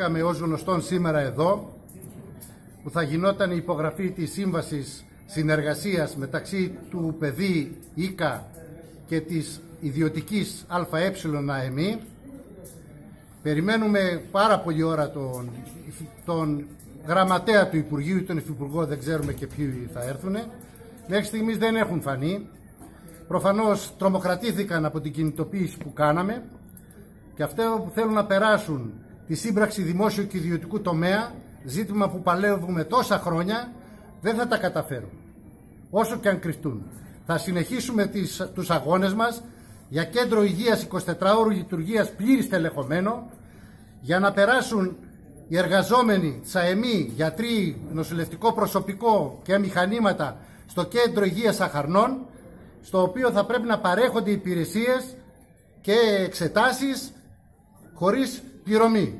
βρεθήκαμε ως γνωστόν σήμερα εδώ που θα γινόταν η υπογραφή της σύμβασης συνεργασίας μεταξύ του παιδί ΙΚΑ και της ιδιωτικής ΑΕ ΑΕΜΗ. Περιμένουμε πάρα πολύ ώρα τον, τον γραμματέα του Υπουργείου ή τον Υφυπουργό, δεν ξέρουμε και ποιοι θα έρθουν. Μέχρι στιγμής δεν έχουν φανεί. Προφανώς τρομοκρατήθηκαν από την κινητοποίηση που κάναμε και αυτό που θέλουν να περάσουν τη σύμπραξη δημόσιου και ιδιωτικού τομέα, ζήτημα που παλεύουμε τόσα χρόνια, δεν θα τα καταφέρουν. Όσο και αν κρυφτούν. Θα συνεχίσουμε τις, τους αγώνες μας για κέντρο υγείας 24 ώρου λειτουργίας πλήρης τελεχωμένο, για να περάσουν οι εργαζόμενοι, τσαεμοί, γιατροί, νοσηλευτικό προσωπικό και μηχανήματα στο κέντρο υγείας Αχαρνών, στο οποίο θα πρέπει να παρέχονται υπηρεσίες και εξετάσεις χωρίς πληρωμή.